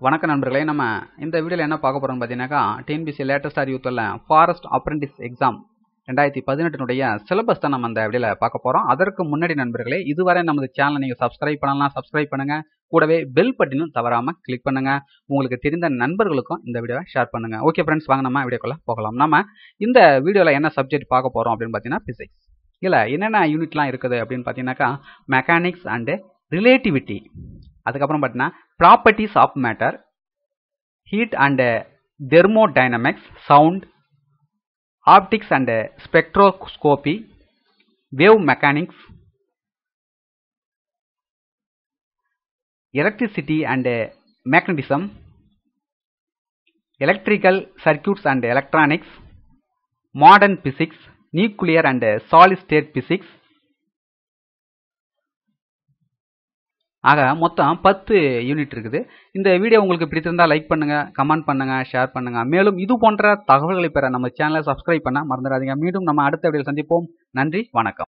வணக்கம் நண்பர்களே நம்ம இந்த வீடியோவில் என்ன பார்க்க போகிறோம்னு பார்த்தீங்கன்னாக்கா டிஎன்பிசி லேட்டஸ்ட் அறிவித்துள்ள ஃபாரஸ்ட் அப்ரெண்டிஸ் எக்ஸாம் ரெண்டாயிரத்தி பதினெட்டினுடைய சிலபஸ் தான் நம்ம அந்த வீடியோவில் பார்க்க போகிறோம் அதற்கு முன்னாடி நண்பர்களே இதுவரை நமது சேனலை நீங்கள் சப்ஸ்கிரைப் பண்ணலாம் சப்ஸ்கிரைப் பண்ணுங்கள் கூடவே பெல் பட்டினும் தவறாமல் கிளிக் பண்ணுங்கள் உங்களுக்கு தெரிந்த நண்பர்களுக்கும் இந்த வீடியோவை ஷேர் பண்ணுங்கள் ஓகே ஃப்ரெண்ட்ஸ் வாங்க நம்ம வீடியோக்குள்ளே போகலாம். நம்ம இந்த வீடியோவில் என்ன சப்ஜெக்ட் பார்க்க போகிறோம் அப்படின்னு பார்த்தீங்கன்னா பிசிக்ஸ் இல்லை என்னென்ன யூனிட்லாம் இருக்குது அப்படின்னு பார்த்தீங்கன்னாக்கா மெக்கானிக்ஸ் அண்டு ரிலேட்டிவிட்டி அதுக்கப்புறம் பார்த்தீங்கன்னா properties of matter heat and thermodynamics sound optics and spectroscopy wave mechanics electricity and magnetism electrical circuits and electronics modern physics nuclear and solid state physics ஆக மொத்தம் பத்து யூனிட் இருக்குது. இந்த வீடியோ உங்களுக்கு பிடித்திருந்தால் like பண்ணுங்கள் கமெண்ட் பண்ணுங்க ஷேர் பண்ணுங்க. மேலும் இது போன்ற தகவல்களை பெற நம்ம சேனலை சப்ஸ்கிரைப் பண்ண மறந்துடாதீங்க. மீண்டும் நம்ம அடுத்த வீடியோ சந்திப்போம். நன்றி வணக்கம்.